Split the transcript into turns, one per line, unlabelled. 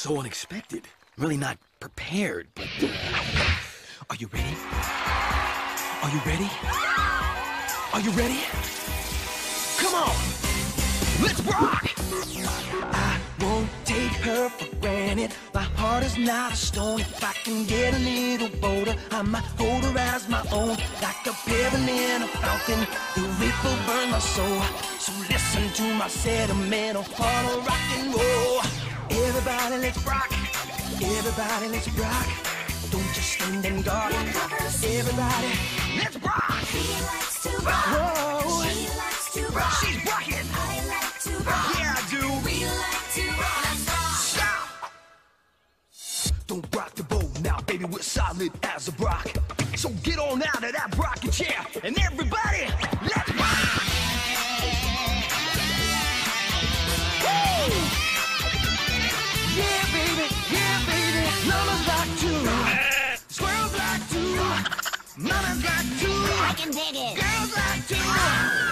so unexpected. I'm really not prepared, but... Are you ready? Are you ready? Are you ready? Come on! Let's rock! I won't take her for granted. My heart is not a stone. If I can get a little bolder, I might hold her as my own. Like a pebble in a fountain, the ripple burn my soul. So listen to my sentimental heart of let's rock. Everybody, let's rock. Don't just stand and guard. Everybody, let's rock.
He likes to rock.
Whoa.
She likes to rock.
She's rocking.
I like to rock.
Yeah, I do.
We like to rock. Let's rock.
Stop! Don't rock the boat now, baby. We're solid as a rock. So get on out of that rocking chair, and everybody, Mama's like too.
I can dig it.
Girls like too.